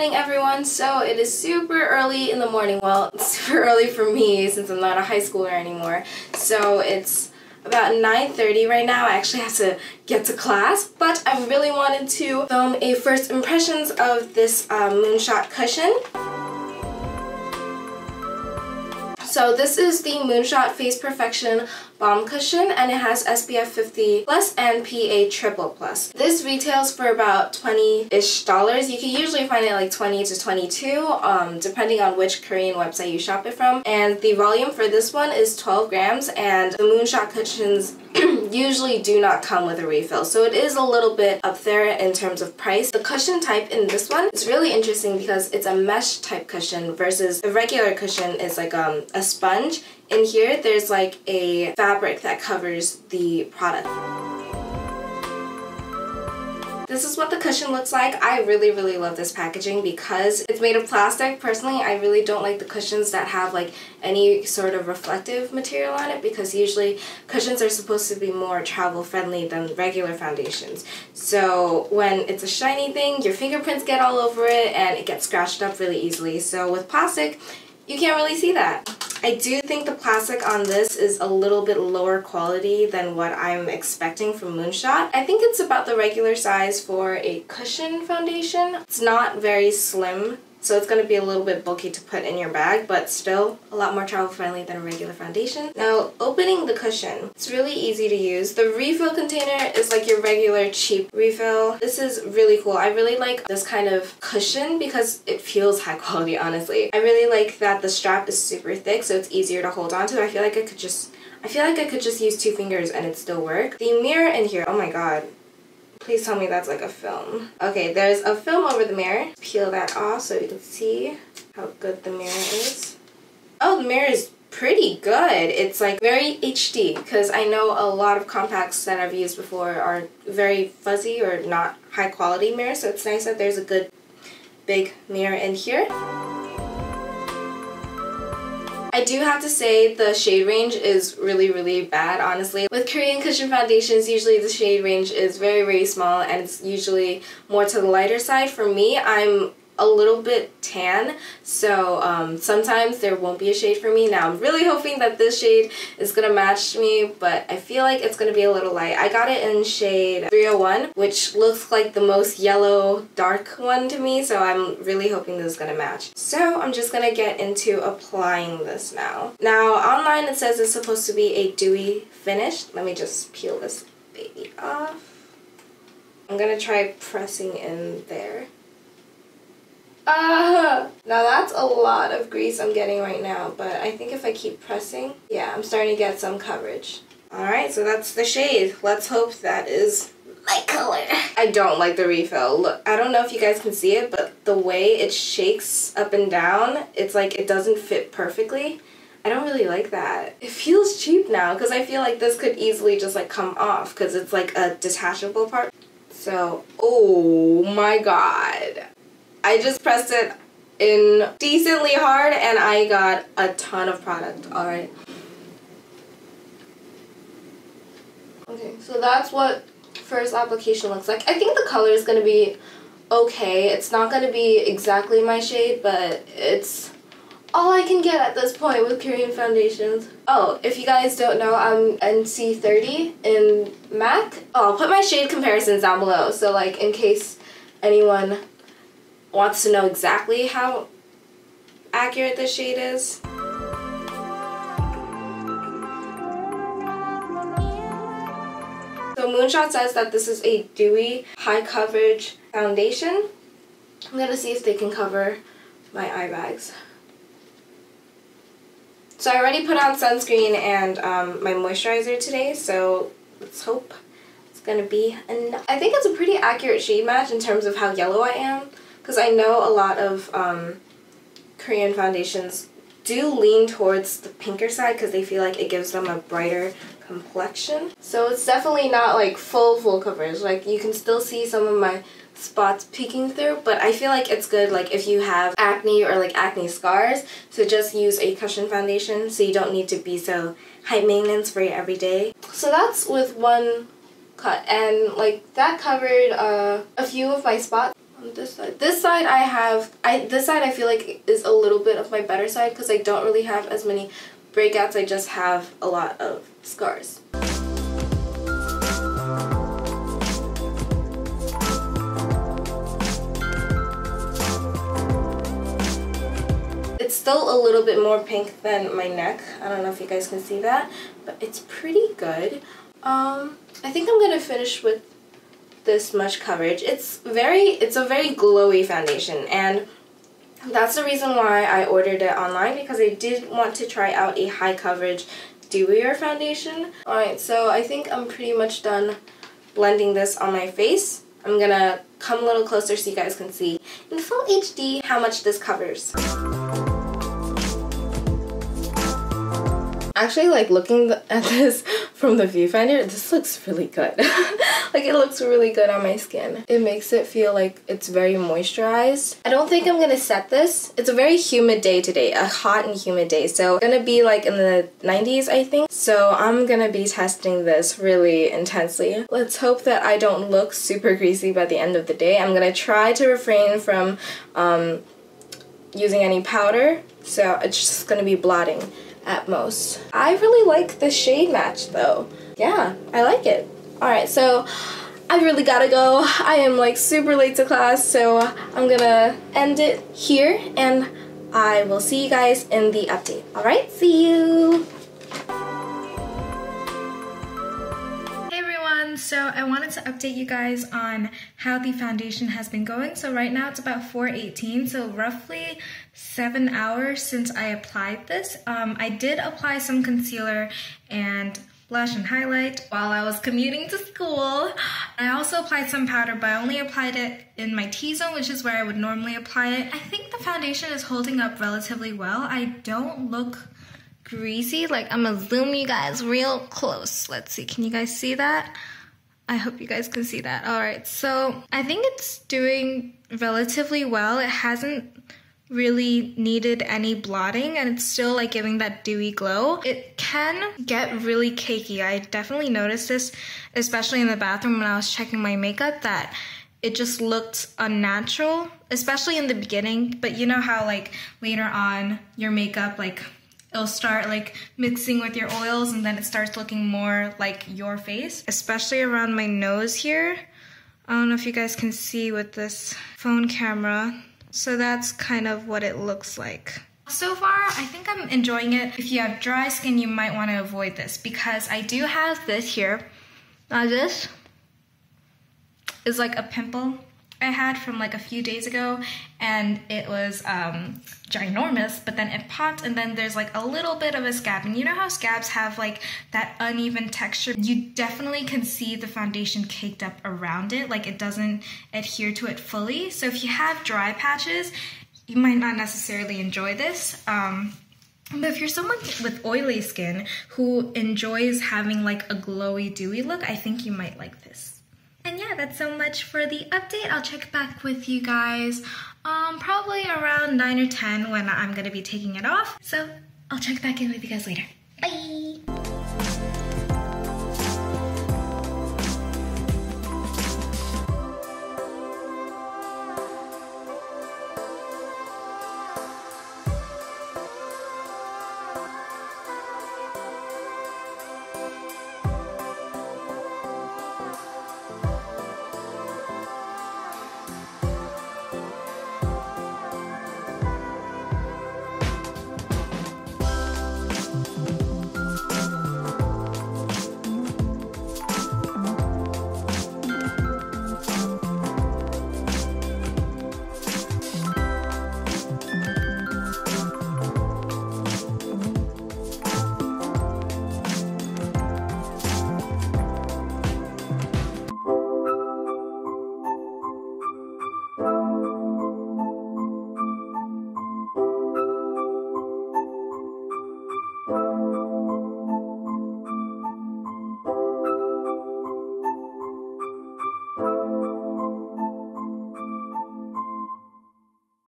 morning everyone. So it is super early in the morning. Well, super early for me since I'm not a high schooler anymore. So it's about 9.30 right now. I actually have to get to class, but I really wanted to film a first impressions of this uh, Moonshot cushion. So this is the Moonshot Face Perfection Balm Cushion and it has SPF 50 plus and PA triple plus. This retails for about 20-ish dollars. You can usually find it like 20 to 22 um, depending on which Korean website you shop it from. And the volume for this one is 12 grams and the Moonshot cushions usually do not come with a refill. So it is a little bit up there in terms of price. The cushion type in this one is really interesting because it's a mesh type cushion versus the regular cushion is like um, a sponge. In here, there's like a fabric that covers the product. This is what the cushion looks like. I really, really love this packaging because it's made of plastic. Personally, I really don't like the cushions that have like any sort of reflective material on it because usually cushions are supposed to be more travel friendly than regular foundations. So when it's a shiny thing, your fingerprints get all over it and it gets scratched up really easily. So with plastic, you can't really see that. I do think the plastic on this is a little bit lower quality than what I'm expecting from Moonshot. I think it's about the regular size for a cushion foundation. It's not very slim so it's going to be a little bit bulky to put in your bag, but still a lot more travel friendly than a regular foundation. Now, opening the cushion, it's really easy to use. The refill container is like your regular cheap refill. This is really cool. I really like this kind of cushion because it feels high quality, honestly. I really like that the strap is super thick, so it's easier to hold on to. I feel like I could just I feel like I could just use two fingers and it still work. The mirror in here, oh my god, Please tell me that's like a film. Okay, there's a film over the mirror. Peel that off so you can see how good the mirror is. Oh, the mirror is pretty good. It's like very HD because I know a lot of compacts that I've used before are very fuzzy or not high quality mirrors. So it's nice that there's a good big mirror in here. I do have to say the shade range is really, really bad, honestly. With Korean cushion foundations, usually the shade range is very, very small and it's usually more to the lighter side. For me, I'm a little bit tan so um, sometimes there won't be a shade for me. Now I'm really hoping that this shade is to match me but I feel like it's to be a little light. I got it in shade 301 which looks like the most yellow dark one to me so I'm really hoping this is to match. So I'm just to get into applying this now. Now online it says it's supposed to be a dewy finish. Let me just peel this baby off. I'm to try pressing in there. Uh, now that's a lot of grease I'm getting right now, but I think if I keep pressing, yeah, I'm starting to get some coverage. Alright, so that's the shade. Let's hope that is my color. I don't like the refill. Look, I don't know if you guys can see it, but the way it shakes up and down, it's like it doesn't fit perfectly. I don't really like that. It feels cheap now because I feel like this could easily just like come off because it's like a detachable part. So, oh my god. I just pressed it in decently hard and I got a ton of product, alright. Okay, so that's what first application looks like. I think the color is going to be okay. It's not going to be exactly my shade, but it's all I can get at this point with Korean foundations. Oh, if you guys don't know, I'm NC30 in MAC. Oh, I'll put my shade comparisons down below, so like in case anyone wants to know exactly how accurate this shade is. So Moonshot says that this is a dewy, high coverage foundation. I'm gonna see if they can cover my eye bags. So I already put on sunscreen and um, my moisturizer today, so let's hope it's gonna be enough. I think it's a pretty accurate shade match in terms of how yellow I am because I know a lot of um, Korean foundations do lean towards the pinker side because they feel like it gives them a brighter complexion. So it's definitely not like full full coverage. Like you can still see some of my spots peeking through but I feel like it's good like if you have acne or like acne scars to just use a cushion foundation so you don't need to be so high maintenance for your everyday. So that's with one cut and like that covered uh, a few of my spots on this side. This side I have, I this side I feel like is a little bit of my better side because I don't really have as many breakouts. I just have a lot of scars. It's still a little bit more pink than my neck. I don't know if you guys can see that, but it's pretty good. Um, I think I'm gonna finish with this much coverage. It's very, it's a very glowy foundation and that's the reason why I ordered it online because I did want to try out a high coverage dewier foundation. Alright, so I think I'm pretty much done blending this on my face. I'm gonna come a little closer so you guys can see in full HD how much this covers. Actually, like looking at this from the viewfinder, this looks really good. like it looks really good on my skin. It makes it feel like it's very moisturized. I don't think I'm gonna set this. It's a very humid day today, a hot and humid day. So gonna be like in the 90s, I think. So I'm gonna be testing this really intensely. Let's hope that I don't look super greasy by the end of the day. I'm gonna try to refrain from um, using any powder. So it's just gonna be blotting at most. I really like the shade match though. Yeah, I like it. Alright, so I really gotta go. I am like super late to class, so I'm gonna end it here and I will see you guys in the update. Alright, see you! So I wanted to update you guys on how the foundation has been going. So right now it's about 4.18, so roughly seven hours since I applied this. Um, I did apply some concealer and blush and highlight while I was commuting to school. I also applied some powder, but I only applied it in my T-zone, which is where I would normally apply it. I think the foundation is holding up relatively well. I don't look greasy. Like, I'm gonna zoom you guys real close. Let's see, can you guys see that? I hope you guys can see that. All right, so I think it's doing relatively well. It hasn't really needed any blotting and it's still like giving that dewy glow. It can get really cakey. I definitely noticed this, especially in the bathroom when I was checking my makeup, that it just looked unnatural, especially in the beginning. But you know how like later on your makeup like it'll start like mixing with your oils and then it starts looking more like your face, especially around my nose here. I don't know if you guys can see with this phone camera. So that's kind of what it looks like. So far, I think I'm enjoying it. If you have dry skin, you might want to avoid this because I do have this here. Now this is like a pimple I had from like a few days ago and it was um, ginormous, but then it popped and then there's like a little bit of a scab. And you know how scabs have like that uneven texture? You definitely can see the foundation caked up around it, like it doesn't adhere to it fully. So if you have dry patches, you might not necessarily enjoy this. Um, but if you're someone with oily skin who enjoys having like a glowy, dewy look, I think you might like this. And yeah, that's so much for the update. I'll check back with you guys um, probably around 9 or 10 when I'm going to be taking it off. So I'll check back in with you guys later. Bye!